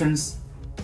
Friends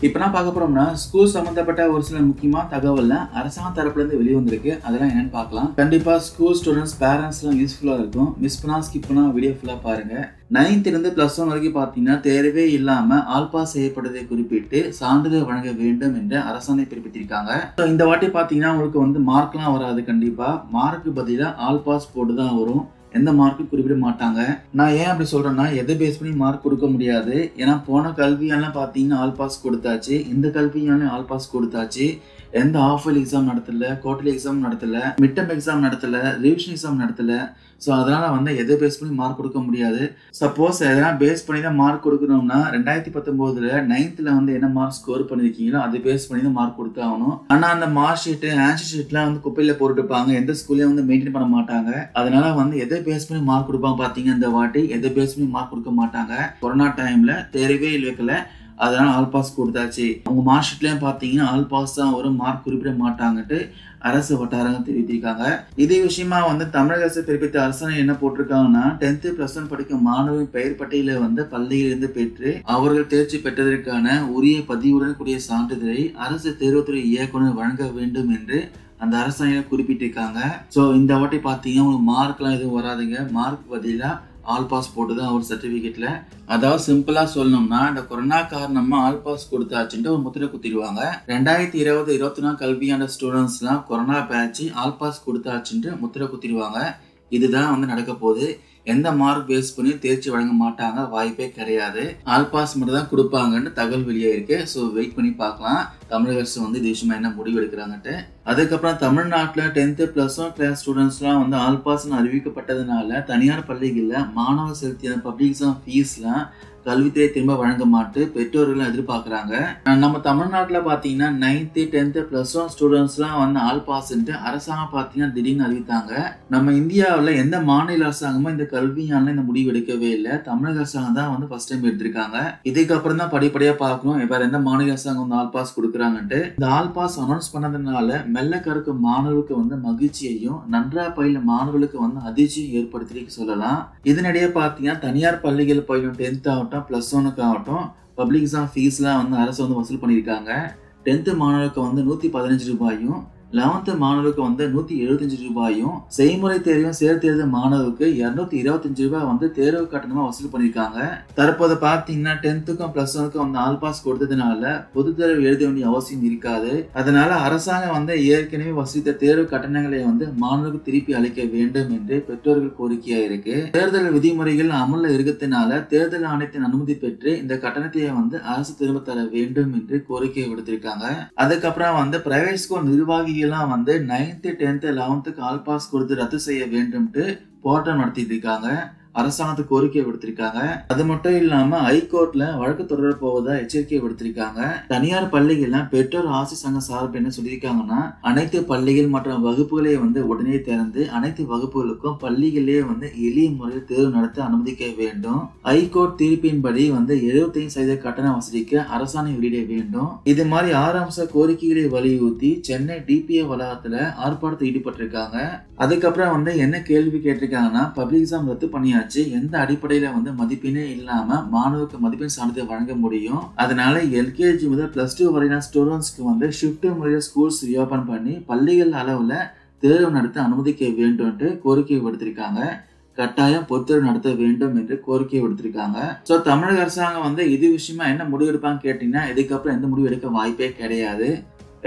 இப்போ நான் பார்க்க போறோம்னா ஸ்கூல் சம்மந்தப்பட்ட ஒரு சில முக்கியமான தகவல்ல அரசாங்க தரப்புலேருந்து வெளியே வந்திருக்கு. அதெல்லாம் என்னென்னு பார்க்கலாம். கண்டிப்பா ஸ்கூல் ஸ்டூடெண்ட்ஸ் பேரண்ட்ஸ்லாம் யூஸ்ஃபுல்லாக இருக்கும். மிஸ் பண்ணால் ஸ்கிப் பண்ணால் வீடியோ ஃபுல்லாக பாருங்க. நைன்த்துலேருந்து ப்ளஸ் ஒன் வரைக்கும் பார்த்தீங்கன்னா தேர்வே இல்லாமல் ஆல் பாஸ் செய்யப்பட்டதை குறிப்பிட்டு சான்றிதழ் வழங்க வேண்டும் என்று அரசாணை பிறப்பித்திருக்காங்க. ஸோ இந்த வாட்டி பார்த்தீங்கன்னா உங்களுக்கு வந்து மார்க்லாம் வராது கண்டிப்பாக மார்க்கு பதிலாக ஆல் பாஸ் போட்டு தான் வரும். எந்த மார்க்கும் குறிப்பிட மாட்டாங்க. நான் ஏன் அப்படி சொல்றேன்னா எதை பேஸ் பண்ணி மார்க் கொடுக்க முடியாது. ஏன்னா போன கல்வியெல்லாம் பார்த்தீங்கன்னா ஆல் பாஸ் கொடுத்தாச்சு. இந்த கல்வியாலும் ஆல் பாஸ் கொடுத்தாச்சு. எந்த ஆஃபல் எக்ஸாம் நடத்தல குவார்டர்லி எக்ஸாம் நடத்தல மிட்டம் எக்ஸாம் நடத்தல ரிவிஷன் எக்ஸாம் நடத்தல. ஸோ அதனால வந்து எதை பேஸ் பண்ணி மார்க் கொடுக்க முடியாது. சப்போஸ் எதனா பேஸ் பண்ணி தான் மார்க் கொடுக்கணும்னா ரெண்டாயிரத்தி பத்தொம்போதுல நைன்த்தில் வந்து என்ன மார்க் ஸ்கோர் பண்ணியிருக்கீங்களோ அதை பேஸ் பண்ணி தான் மார்க் கொடுத்தாகணும் ஆனால் அந்த மார்க் ஷீட்டு ஆன்சர் ஷீட்லாம் வந்து குப்பையில் போட்டுருப்பாங்க எந்த ஸ்கூல்லையும் வந்து மெயின்டைன் பண்ண மாட்டாங்க. அதனால வந்து எதை பேஸ் பண்ணி மார்க் கொடுப்பாங்க பார்த்தீங்க இந்த வாட்டி. எதை பேஸ் பண்ணி மார்க் கொடுக்க மாட்டாங்க. கொரோனா டைமில் தேர்வே வைக்கல அதனால் ஆல் பாஸ் கொடுத்தாச்சு. அவங்க மார்க் ஷீட்லேயும் பார்த்தீங்கன்னா ஆல் பாஸ் தான் வரும் மார்க் குறிப்பிட மாட்டாங்கன்ட்டு அரசு வட்டாரங்கள் தெரிவித்திருக்காங்க. இதே விஷயமா வந்து தமிழக அரசு பிறப்பித்த அரசாணை என்ன போட்டிருக்காங்கன்னா டென்த்து ப்ளஸ் ஒன் படிக்கும் மாணவன் பெயர் பட்டியலை வந்து பள்ளியிலிருந்து பெற்று அவர்கள் தேர்ச்சி பெற்றதற்கான உரிய பதிவுடன் கூடிய சான்றிதழை அரசு தேர்வுத்துறை இயக்குனர் வழங்க வேண்டும் என்று அந்த அரசாங்கம் குறிப்பிட்டிருக்காங்க. ஸோ இந்த வாட்டி பார்த்தீங்கன்னா உங்களுக்கு மார்க்லாம் எதுவும் வராதுங்க. மார்க் பதிலாக ஆல் பாஸ் போட்டு தான் ஒரு சர்டிஃபிகேட்டில் அதாவது சிம்பிளாக சொல்லணும்னா இந்த கொரோனா காரணமாக ஆல் பாஸ் கொடுத்தாச்சுன்ட்டு ஒரு முத்திரை குத்திடுவாங்க. ரெண்டாயிரத்தி இருபது இருபத்தி நாலு கல்வியாண்ட ஸ்டூடெண்ட்ஸ்லாம் கொரோனா பேட்ச் ஆல் பாஸ் கொடுத்தாச்சுன்ட்டு முத்திரை குத்திடுவாங்க. இதுதான் வந்து நடக்க போகுது. எந்த மார்க் பேஸ் பண்ணி தேர்ச்சி வழங்க மாட்டாங்க? வாய்ப்பே கிடையாது. ஆல் பாஸ் மட்டும் தான் கொடுப்பாங்கன்னு தகவல் வெளியாயிருக்கு ஸோ வெயிட் பண்ணி பார்க்கலாம். தமிழக அரசு வந்து இது விஷயமா என்ன முடிவு எடுக்கிறாங்கன்ட்டு. அதுக்கப்புறம் தமிழ்நாட்டில் டென்த்து ப்ளஸ் ஒன் கிளாஸ் ஸ்டூடெண்ட்ஸ்லாம் வந்து ஆல் பாஸ்னு அறிவிக்கப்பட்டதுனால தனியார் பள்ளிகளில் மாணவர் செலுத்திய பப்ளிக் எக்ஸாம் ஃபீஸ்லாம் கல்வித்துறை திரும்ப வழங்க மாட்டு பெற்றோர்களும் எதிர்பார்க்குறாங்க நம்ம தமிழ்நாட்டில் பார்த்தீங்கன்னா நைன்த்து டென்த்து ப்ளஸ் ஒன் ஸ்டூடெண்ட்ஸ்லாம் வந்து ஆல் பாஸ்ன்ட்டு அரசாங்கம் பார்த்தீங்கன்னா திடீர்னு அறிவித்தாங்க. நம்ம இந்தியாவில் எந்த மாநில அரசாங்கமும் இந்த கல்வியால இந்த முடிவு எடுக்கவே இல்லை. தமிழக அரசாங்கம் தான் வந்து ஃபர்ஸ்ட் டைம் எடுத்திருக்காங்க. இதுக்கப்புறம் தான் படிப்படியாக பார்க்கணும். வேற எந்த மாநில அரசாங்கம் வந்து ஆல் பாஸ் கொடுக்குறாங்கன்ட்டு. இந்த ஆல் பாஸ் அனௌன்ஸ் பண்ணதுனால மெல்ல கறக்கும் மாணவர்களுக்கு வந்து மகிழ்ச்சியையும் நன்றா பயில மாணவர்களுக்கு வந்து அதிர்ச்சியும் ஏற்படுத்தி சொல்லலாம். இதனிடையே பார்த்தீங்கன்னா தனியார் பள்ளிகள் பயிலும் டென்த் ஆகட்டும் ப்ளஸ் ஒனுக்கு ஆகட்டும் பப்ளிக் எக்ஸாம் ஃபீஸ்லாம் வந்து அரசு வந்து வசூல் பண்ணியிருக்காங்க. டென்த்து மாணவருக்கு வந்து நூற்றி பதினஞ்சு ரூபாயும் லெவன்த்து மாணவருக்கு வந்து நூற்றி எழுபத்தஞ்சு ரூபாயும் செய்முறை தேர்வையும் சேர்த்து எழுத மாணவருக்கு இரநூத்தி இருபத்தஞ்சு ரூபாய் வந்து தேர்வு கட்டணமாக வசூல் பண்ணியிருக்காங்க. தற்போது பார்த்தீங்கன்னா டென்த்துக்கும் ப்ளஸ் ஒனுக்கும் வந்து ஆல் பாஸ் கொடுத்ததுனால பொது தேர்வு எழுத வேண்டிய அவசியம் இருக்காது. அதனால அரசாங்கம் வந்து ஏற்கனவே வசூலித்த தேர்வு கட்டணங்களை வந்து மாணவருக்கு திருப்பி அளிக்க வேண்டும் என்று பெற்றோர்கள் கோரிக்கையா இருக்கு. தேர்தல் விதிமுறைகள் அமல்ல இருக்கிறதுனால தேர்தல் ஆணையத்தின் அனுமதி பெற்று இந்த கட்டணத்தை வந்து அரசு திரும்ப தர வேண்டும் என்று கோரிக்கை விடுத்திருக்காங்க. அதுக்கப்புறம் வந்து பிரைவேட் ஸ்கூல் நிர்வாகிகள் நிர்வாகிகள்லாம் வந்து நைன்த்து டென்த்து லெவன்த்துக்கு ஆல் பாஸ் கொடுத்து ரத்து செய்ய வேண்டும்ட்டு போராட்டம் நடத்திட்டு இருக்காங்க. அரசாங்கத்துக்கு கோரிக்கை விடுத்திருக்காங்க. அது மட்டும் இல்லாம ஹைகோர்ட்ல வழக்கு தொடர போவதா எச்சரிக்கை விடுத்திருக்காங்க. தனியார் பள்ளிகள்ல பெற்றோர் ஆசி சங்க சார்பு என்ன சொல்லியிருக்காங்கன்னா அனைத்து பள்ளிகள் மற்றும் வகுப்புகளை வந்து உடனே திறந்து அனைத்து வகுப்புகளுக்கும் பள்ளிகளே வந்து எளிய முறையில் தேர்வு நடத்த அனுமதிக்க வேண்டும். ஹைகோர்ட் தீர்ப்பின்படி வந்து எழுபத்தைந்து சதவீத கட்டண வசதிக்கு அரசாணை வெளியிட வேண்டும். இது மாதிரி ஆறு அம்ச கோரிக்கைகளை வலியுறுத்தி சென்னை டிபிஏ வளாகத்துல ஆர்ப்பாட்டத்தில் ஈடுபட்டிருக்காங்க. அதுக்கப்புறம் வந்து என்ன கேள்வி கேட்டிருக்காங்கன்னா பப்ளிக் எக்ஸாம் ரத்து பண்ணியாச்சு. எந்த அடிப்படையில வந்து மதிப்பெண்ணே இல்லாம மாணவருக்கு மதிப்பெண் சான்றிதழ் வழங்க முடியும்? அதனால எல்கேஜி முதல் பிளஸ் டூ வரையான ஸ்டூடெண்ட்ஸ்க்கு வந்து ஷிஃப்ட் முறையில் ஸ்கூல்ஸ் ரியோபன் பண்ணி பள்ளிகள் அளவுல தேர்வு நடத்த அனுமதிக்க வேண்டும்ட்டு கோரிக்கை விடுத்திருக்காங்க. கட்டாயம் பொறுத்தேர்வு நடத்த வேண்டும் என்று கோரிக்கை விடுத்திருக்காங்க. ஸோ தமிழக அரசாங்கம் வந்து இது விஷயமா என்ன முடிவு எடுப்பாங்க கேட்டீங்கன்னா இதுக்கப்புறம் எந்த முடிவு எடுக்க வாய்ப்பே கிடையாது.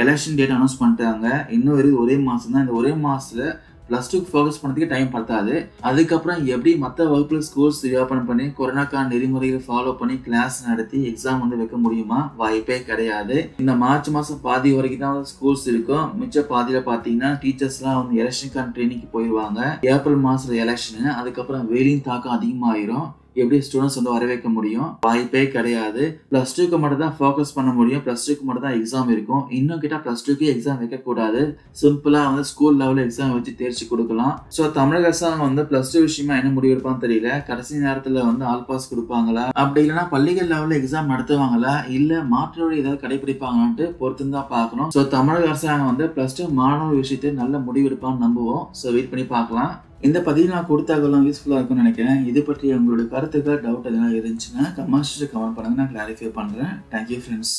எலெக்ஷன் டேட் அனௌன்ஸ் பண்ணிட்டாங்க. இன்னும் வரைக்கும் ஒரே மாதம் தான் இந்த ஒரே மாதத்தில் ப்ளஸ் டூக்கு ஃபோக்கஸ் பண்ணதுக்கு டைம் பத்தாது. அதுக்கப்புறம் எப்படி மற்ற வகுப்புல ஸ்கூல்ஸ் ரீஓப்பன் பண்ணி கொரோனாக்கான நெறிமுறைகளை ஃபாலோ பண்ணி கிளாஸ் நடத்தி எக்ஸாம் வந்து வைக்க முடியுமா? வாய்ப்பே கிடையாது. இந்த மார்ச் மாதம் பாதி வரைக்கும் தான் ஸ்கூல்ஸ் இருக்கும். மிச்ச பாதியில் பார்த்தீங்கன்னா டீச்சர்ஸ்லாம் வந்து எலெக்ஷனுக்கான ட்ரைனிங்க்கு போயிடுவாங்க ஏப்ரல் மாதத்துல எலெக்ஷனு அதுக்கப்புறம் வெயிலின் தாக்கம் அதிகமாகிடும் எப்படி ஸ்டூடெண்ட்ஸ் வந்து வரவேற்க முடியும்? வாய்ப்பே கிடையாது. ப்ளஸ் டூக்கு மட்டும் தான் ஃபோக்கஸ் பண்ண முடியும். ப்ளஸ் டூக்கு மட்டும் தான் எக்ஸாம் இருக்கும். இன்னும் கிட்ட ப்ளஸ் டூக்கு எக்ஸாம் வைக்கக்கூடாது சிம்பிளாக வந்து ஸ்கூல் லெவலில் எக்ஸாம் வச்சு தேர்ச்சி கொடுக்கலாம். ஸோ தமிழக அரசாங்கம் வந்து ப்ளஸ் டூ விஷயமா என்ன முடிவு எடுப்பான்னு தெரியல. கடைசி நேரத்தில் வந்து ஆல் பாஸ் கொடுப்பாங்களா? அப்படி இல்லைன்னா பள்ளிகள் லெவலில் எக்ஸாம் நடத்துவாங்களா? இல்லை மாற்று வழி ஏதாவது கடைபிடிப்பாங்களான்ட்டு பொறுத்து தான் பார்க்கணும். ஸோ தமிழக அரசாங்கம் வந்து ப்ளஸ் டூ மாணவ விஷயத்தை நல்ல முடிவு எடுப்பான்னு நம்புவோம். ஸோ வெயிட் பண்ணி பார்க்கலாம். இந்த பதிவு நான் கொடுத்தாக்கெல்லாம் யூஸ்ஃபுல்லாக இருக்கும்னு நினைக்கிறேன். இது பற்றி உங்களோட கருத்துக்கள் டவுட் எதனா இருந்துச்சுன்னா கமெண்ட்ஸ் கமெண்ட் பண்ணுங்க. நான் கிளாரிஃபை பண்ணுறேன் தேங்க்யூ ஃப்ரெண்ட்ஸ்